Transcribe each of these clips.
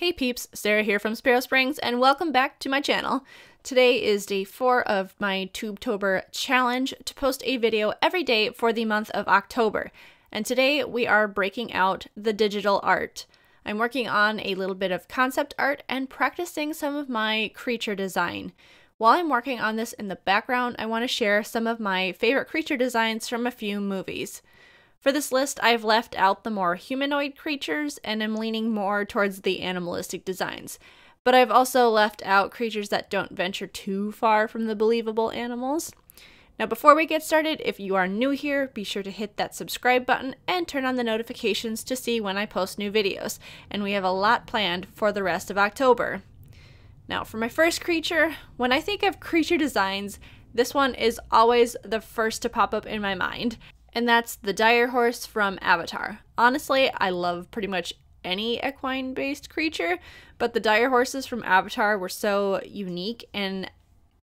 Hey peeps, Sara here from Sparrow Springs, and welcome back to my channel. Today is day 4 of my Tubetober challenge to post a video every day for the month of October. And today we are breaking out the digital art. I'm working on a little bit of concept art and practicing some of my creature design. While I'm working on this in the background, I want to share some of my favorite creature designs from a few movies. For this list, I've left out the more humanoid creatures and am leaning more towards the animalistic designs. But I've also left out creatures that don't venture too far from the believable animals. Now, before we get started, if you are new here, be sure to hit that subscribe button and turn on the notifications to see when I post new videos. And we have a lot planned for the rest of October. Now, for my first creature, when I think of creature designs, this one is always the first to pop up in my mind and that's the dire horse from Avatar. Honestly, I love pretty much any equine based creature, but the dire horses from Avatar were so unique and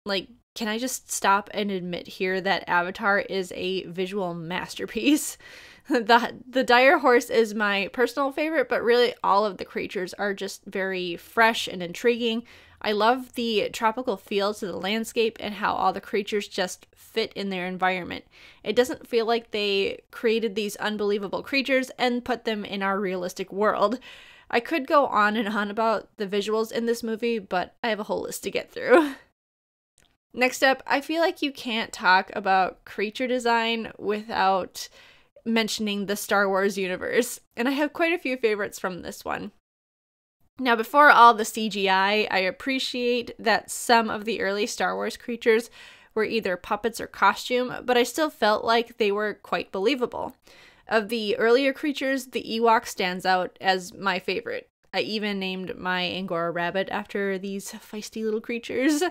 like can I just stop and admit here that Avatar is a visual masterpiece? the the dire horse is my personal favorite, but really all of the creatures are just very fresh and intriguing. I love the tropical feel to the landscape and how all the creatures just fit in their environment. It doesn't feel like they created these unbelievable creatures and put them in our realistic world. I could go on and on about the visuals in this movie, but I have a whole list to get through. Next up, I feel like you can't talk about creature design without mentioning the Star Wars universe, and I have quite a few favorites from this one. Now, before all the CGI, I appreciate that some of the early Star Wars creatures were either puppets or costume, but I still felt like they were quite believable. Of the earlier creatures, the Ewok stands out as my favorite. I even named my Angora rabbit after these feisty little creatures.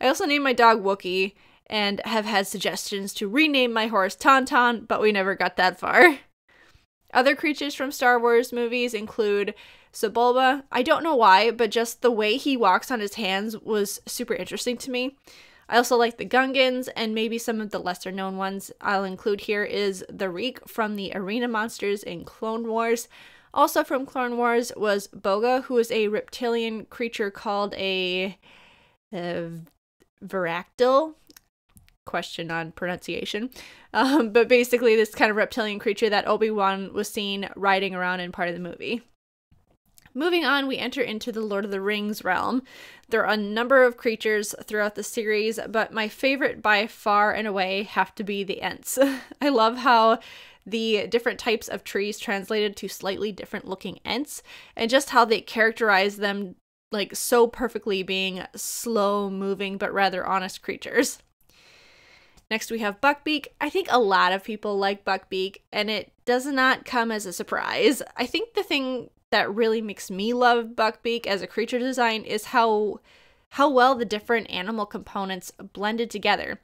I also named my dog Wookie and have had suggestions to rename my horse Tauntaun, but we never got that far. Other creatures from Star Wars movies include Sebulba. I don't know why, but just the way he walks on his hands was super interesting to me. I also like the Gungans and maybe some of the lesser known ones I'll include here is the Reek from the arena monsters in Clone Wars. Also from Clone Wars was Boga, who is a reptilian creature called a, a Varactyl. Question on pronunciation. Um, but basically, this kind of reptilian creature that Obi Wan was seen riding around in part of the movie. Moving on, we enter into the Lord of the Rings realm. There are a number of creatures throughout the series, but my favorite by far and away have to be the Ents. I love how the different types of trees translated to slightly different looking Ents, and just how they characterize them like so perfectly being slow moving but rather honest creatures. Next, we have Buckbeak. I think a lot of people like Buckbeak, and it does not come as a surprise. I think the thing that really makes me love Buckbeak as a creature design is how how well the different animal components blended together.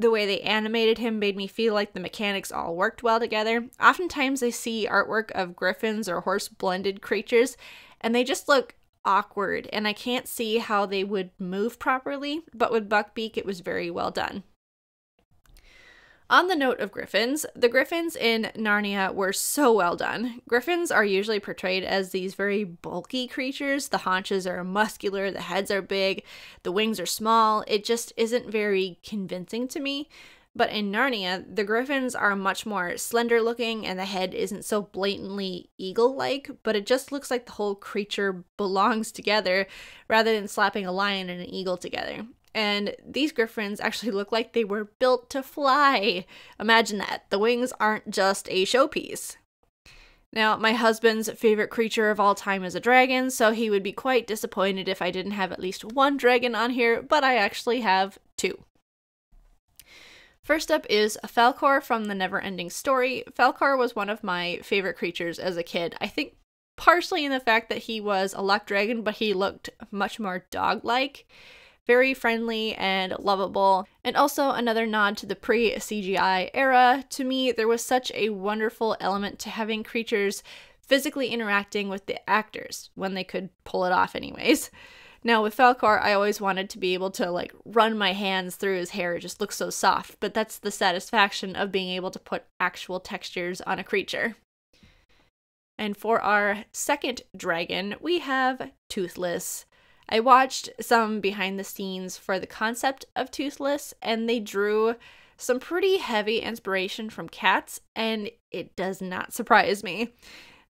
The way they animated him made me feel like the mechanics all worked well together. Oftentimes I see artwork of griffins or horse blended creatures and they just look awkward and I can't see how they would move properly, but with Buckbeak it was very well done. On the note of griffins, the griffins in Narnia were so well done. Griffins are usually portrayed as these very bulky creatures. The haunches are muscular, the heads are big, the wings are small. It just isn't very convincing to me. But in Narnia, the griffins are much more slender looking and the head isn't so blatantly eagle like, but it just looks like the whole creature belongs together rather than slapping a lion and an eagle together. And these griffins actually look like they were built to fly. Imagine that. The wings aren't just a showpiece. Now, my husband's favorite creature of all time is a dragon, so he would be quite disappointed if I didn't have at least one dragon on here, but I actually have two. First up is Falkor from the Neverending Story. Falkor was one of my favorite creatures as a kid. I think partially in the fact that he was a luck dragon, but he looked much more dog like very friendly and lovable. And also another nod to the pre CGI era. To me, there was such a wonderful element to having creatures physically interacting with the actors when they could pull it off, anyways. Now, with Falkor, I always wanted to be able to like run my hands through his hair. It just looks so soft, but that's the satisfaction of being able to put actual textures on a creature. And for our second dragon, we have Toothless. I watched some behind the scenes for the concept of Toothless, and they drew some pretty heavy inspiration from cats, and it does not surprise me.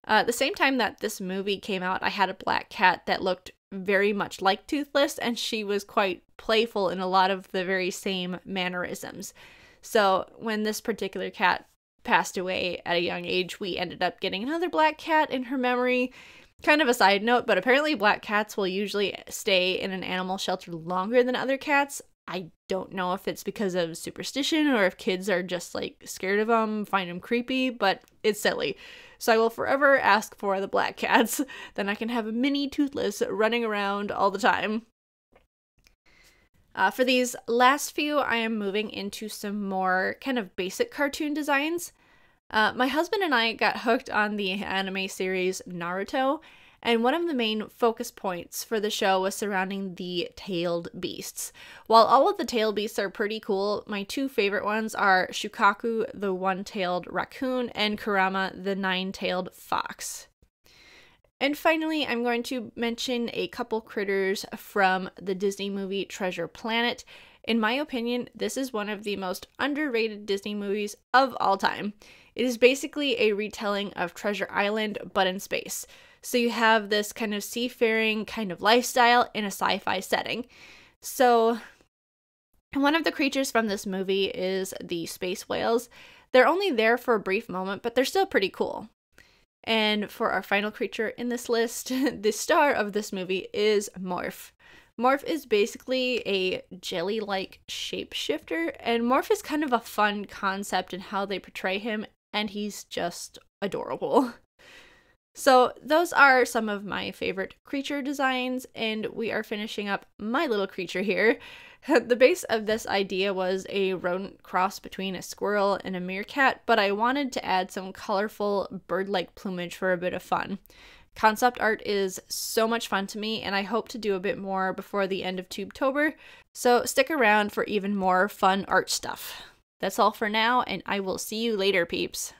Uh, the same time that this movie came out, I had a black cat that looked very much like Toothless, and she was quite playful in a lot of the very same mannerisms. So when this particular cat passed away at a young age, we ended up getting another black cat in her memory. Kind of a side note, but apparently black cats will usually stay in an animal shelter longer than other cats. I don't know if it's because of superstition or if kids are just like scared of them, find them creepy, but it's silly. So I will forever ask for the black cats. Then I can have a mini toothless running around all the time. Uh, for these last few, I am moving into some more kind of basic cartoon designs. Uh, my husband and I got hooked on the anime series Naruto, and one of the main focus points for the show was surrounding the tailed beasts. While all of the tailed beasts are pretty cool, my two favorite ones are Shukaku, the one tailed raccoon, and Kurama, the nine tailed fox. And finally, I'm going to mention a couple critters from the Disney movie Treasure Planet. In my opinion, this is one of the most underrated Disney movies of all time. It is basically a retelling of Treasure Island, but in space. So you have this kind of seafaring kind of lifestyle in a sci fi setting. So, one of the creatures from this movie is the space whales. They're only there for a brief moment, but they're still pretty cool. And for our final creature in this list, the star of this movie is Morph. Morph is basically a jelly like shapeshifter, and Morph is kind of a fun concept in how they portray him, and he's just adorable. So, those are some of my favorite creature designs, and we are finishing up my little creature here. the base of this idea was a rodent cross between a squirrel and a meerkat, but I wanted to add some colorful bird like plumage for a bit of fun. Concept art is so much fun to me, and I hope to do a bit more before the end of Tubetober, so stick around for even more fun art stuff. That's all for now, and I will see you later, peeps.